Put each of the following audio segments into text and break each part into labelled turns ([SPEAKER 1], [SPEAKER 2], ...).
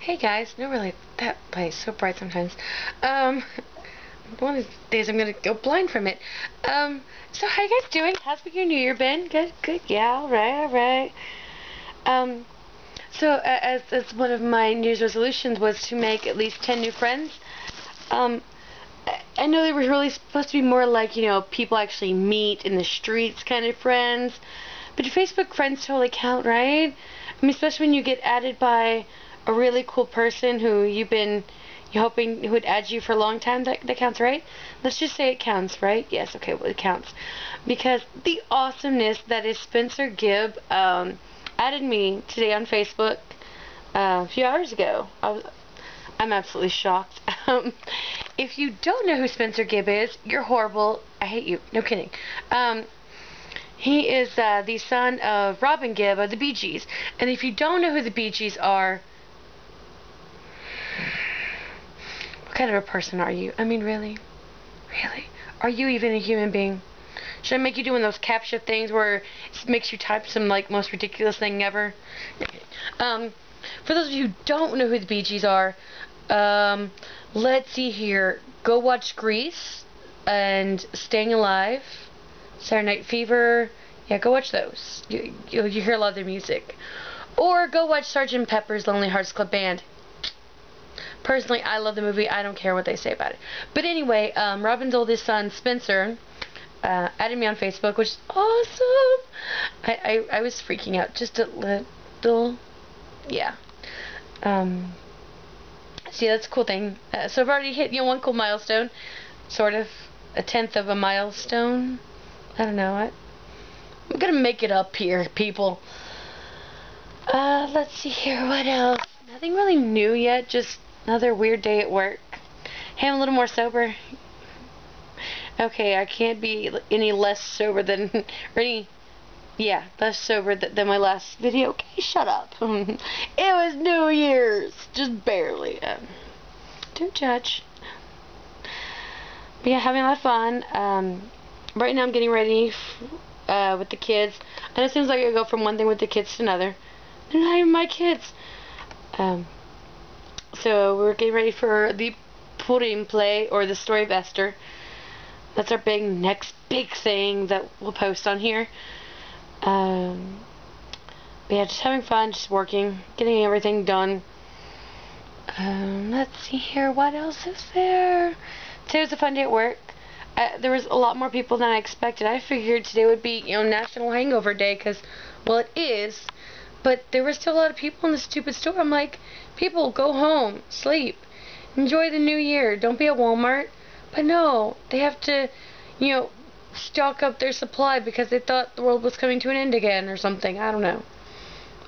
[SPEAKER 1] Hey guys, no really, that is so bright sometimes. Um, one of these days I'm gonna go blind from it. Um, so how you guys doing? How's your New Year been? Good, good, yeah, alright, alright. Um, so uh, as, as one of my New Year's resolutions was to make at least 10 new friends. Um, I know they were really supposed to be more like, you know, people actually meet in the streets kind of friends. But your Facebook friends totally count, right? I mean, especially when you get added by a really cool person who you've been hoping who would add you for a long time that, that counts right? Let's just say it counts right? Yes okay well it counts. Because the awesomeness that is Spencer Gibb um, added me today on Facebook uh, a few hours ago. I was I'm absolutely shocked. Um, if you don't know who Spencer Gibb is you're horrible. I hate you. No kidding. Um, he is uh, the son of Robin Gibb of the Bee Gees. And if you don't know who the Bee Gees are kind of a person are you? I mean, really? Really? Are you even a human being? Should I make you do one of those captcha things where it makes you type some, like, most ridiculous thing ever? Um, for those of you who don't know who the Bee Gees are, um, let's see here. Go watch Grease and Staying Alive, Saturday Night Fever. Yeah, go watch those. You, you, you hear a lot of their music. Or go watch Sgt. Pepper's Lonely Hearts Club Band. Personally, I love the movie. I don't care what they say about it. But anyway, um, Robin's oldest son, Spencer, uh, added me on Facebook, which is awesome. I, I, I was freaking out just a little. Yeah. Um, see, that's a cool thing. Uh, so I've already hit, you know, one cool milestone. Sort of. A tenth of a milestone. I don't know. I, I'm gonna make it up here, people. Uh, let's see here. What else? Nothing really new yet. Just Another weird day at work. Hey, I'm a little more sober. Okay, I can't be any less sober than, or any, yeah, less sober th than my last video. Okay, shut up. it was New Year's. Just barely. Um, don't judge. But yeah, having a lot of fun. Um, right now I'm getting ready uh, with the kids. And it seems like I go from one thing with the kids to another. They're not even my kids. Um, so we're getting ready for the Purim play or the story of Esther. That's our big next big thing that we'll post on here. Um, yeah, just having fun, just working, getting everything done. Um, let's see here, what else is there? Today was a fun day at work. Uh, there was a lot more people than I expected. I figured today would be, you know, National Hangover Day because, well, it is. But there were still a lot of people in the stupid store. I'm like, people, go home, sleep, enjoy the new year. Don't be at Walmart. But no, they have to, you know, stock up their supply because they thought the world was coming to an end again or something. I don't know.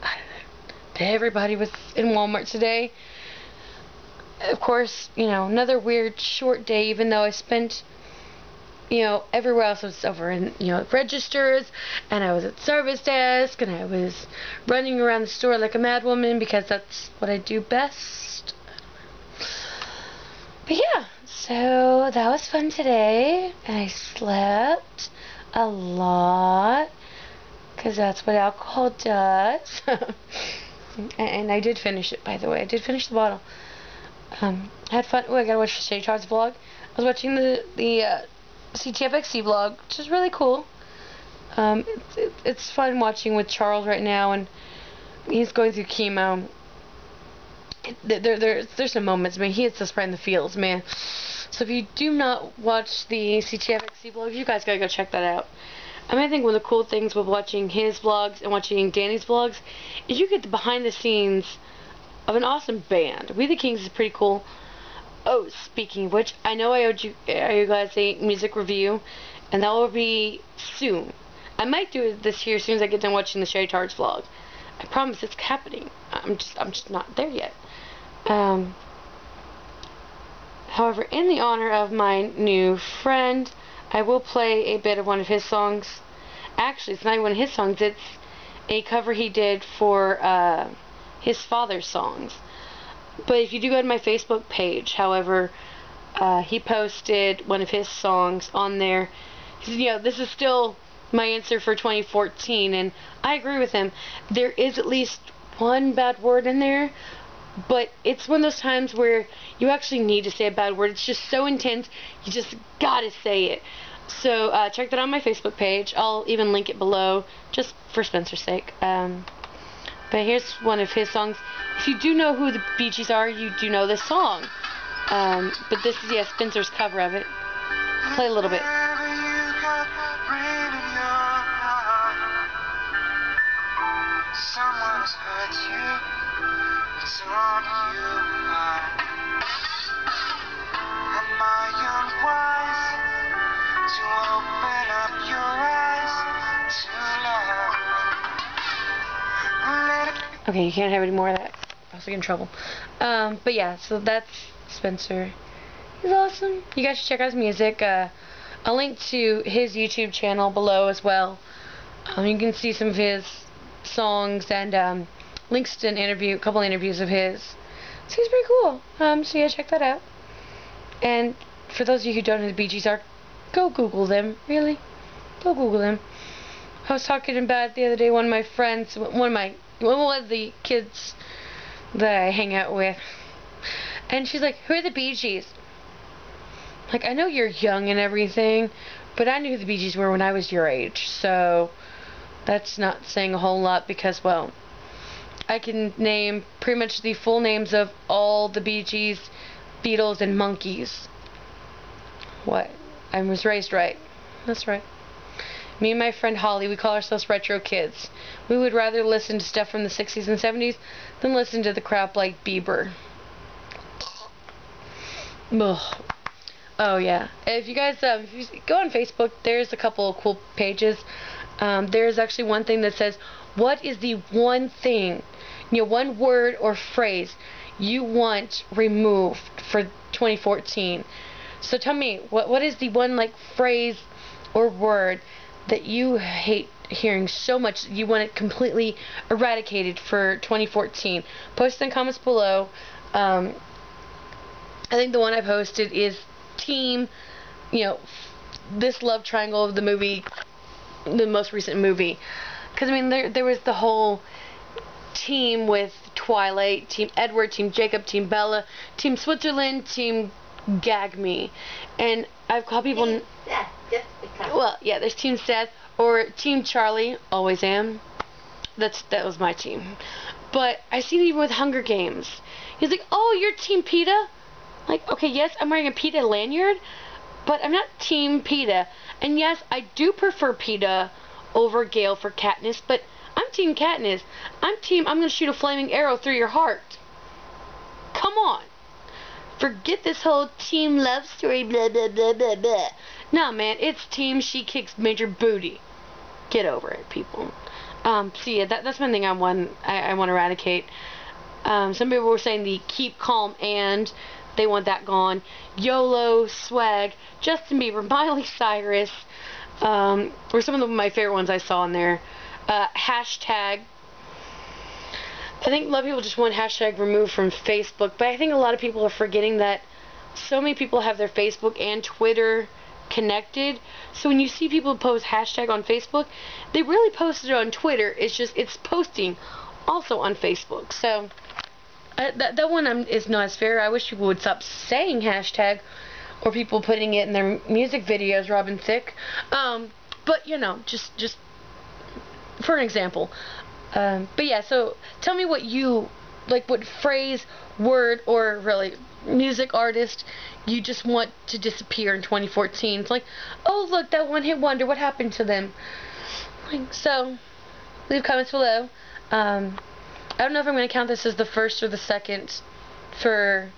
[SPEAKER 1] I don't know. Everybody was in Walmart today. Of course, you know, another weird short day, even though I spent you know, everywhere else I was over in, you know, registers, and I was at service desk, and I was running around the store like a madwoman because that's what I do best. But yeah, so that was fun today. and I slept a lot because that's what alcohol does. and I did finish it, by the way. I did finish the bottle. Um, I had fun. Oh, I gotta watch the Charles vlog. I was watching the the uh, CTFXC vlog, which is really cool. Um, it's, it's fun watching with Charles right now, and he's going through chemo. There, there, there's, there's some moments, I mean, he hits us right in the fields, man. So if you do not watch the CTFXC vlog, you guys gotta go check that out. I mean, I think one of the cool things with watching his vlogs and watching Danny's vlogs is you get the behind the scenes of an awesome band. We the Kings is pretty cool. Oh, speaking of which, I know I owed you, I you guys a music review, and that will be soon. I might do it this year as soon as I get done watching the Shaytards vlog. I promise it's happening. I'm just, I'm just not there yet. Um, however, in the honor of my new friend, I will play a bit of one of his songs. Actually, it's not even one of his songs. It's a cover he did for uh, his father's songs. But if you do go to my Facebook page, however, uh, he posted one of his songs on there. He said, you know, this is still my answer for 2014, and I agree with him. There is at least one bad word in there, but it's one of those times where you actually need to say a bad word. It's just so intense, you just gotta say it. So uh, check that on my Facebook page. I'll even link it below, just for Spencer's sake. Um, but here's one of his songs. If you do know who the Bee Gees are, you do know this song. Um, but this is, yeah, Spencer's cover of it. Play a little bit. Someone's hurt you, it's you. Okay, you can't have any more of that. I'll also in trouble. Um, but yeah, so that's Spencer. He's awesome. You guys should check out his music. Uh, I'll link to his YouTube channel below as well. Um, you can see some of his songs and um, links to an interview, a couple interviews of his. So he's pretty cool. Um, so yeah, check that out. And for those of you who don't know the Bee Gees are, go Google them. Really, go Google them. I was talking about the other day. One of my friends, one of my one of the kids that I hang out with. And she's like, who are the Bee Gees? Like, I know you're young and everything, but I knew who the Bee Gees were when I was your age. So, that's not saying a whole lot because, well, I can name pretty much the full names of all the Bee Gees, Beatles, and Monkees. What? I was raised right. That's right. Me and my friend Holly, we call ourselves retro kids. We would rather listen to stuff from the 60s and 70s than listen to the crap like Bieber. Ugh. Oh yeah. If you guys um, you go on Facebook, there's a couple of cool pages. Um, there's actually one thing that says, "What is the one thing, you know, one word or phrase you want removed for 2014?" So tell me, what what is the one like phrase or word that you hate hearing so much you want it completely eradicated for 2014 post in comments below. Um, I think the one I posted is team you know this love triangle of the movie the most recent movie. Because I mean there there was the whole team with Twilight team Edward team Jacob team Bella team Switzerland team Gag Me. And I've called people because. Well, yeah, there's Team Seth or Team Charlie. Always am. That's that was my team. But I see even with Hunger Games. He's like, "Oh, you're Team Peeta?" Like, okay, yes, I'm wearing a Peeta lanyard, but I'm not Team Peeta. And yes, I do prefer Peeta over Gale for Katniss, but I'm Team Katniss. I'm Team. I'm gonna shoot a flaming arrow through your heart. Come on. Forget this whole team love story, blah, blah, blah, blah, blah. Nah, man, it's team she kicks major booty. Get over it, people. Um, so yeah, that, that's one thing I want, I, I want to eradicate. Um, some people were saying the keep calm and they want that gone. YOLO, swag, Justin Bieber, Miley Cyrus, um, were some of the, my favorite ones I saw in there. Uh, hashtag I think a lot of people just want hashtag removed from Facebook, but I think a lot of people are forgetting that so many people have their Facebook and Twitter connected. So when you see people post hashtag on Facebook, they really post it on Twitter. It's just it's posting also on Facebook. So uh, that that one um, is not as fair. I wish people would stop saying hashtag or people putting it in their music videos. Robin Thicke. Um, but you know, just just for an example. Um, but yeah, so tell me what you like, what phrase, word, or really music artist you just want to disappear in 2014. It's like, oh look, that one hit wonder. What happened to them? Like, so, leave comments below. Um, I don't know if I'm going to count this as the first or the second for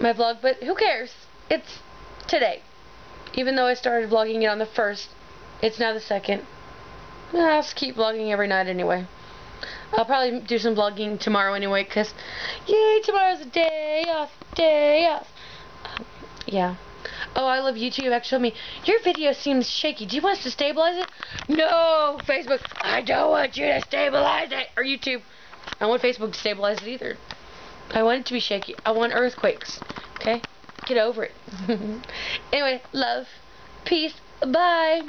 [SPEAKER 1] my vlog, but who cares? It's today. Even though I started vlogging it on the first, it's now the second. I'll just keep vlogging every night anyway. I'll probably do some vlogging tomorrow anyway, because, yay, tomorrow's a day off, day off. Um, yeah. Oh, I love YouTube. Actually, me, your video seems shaky. Do you want us to stabilize it? No, Facebook, I don't want you to stabilize it. Or YouTube, I don't want Facebook to stabilize it either. I want it to be shaky. I want earthquakes. Okay? Get over it. anyway, love, peace, bye.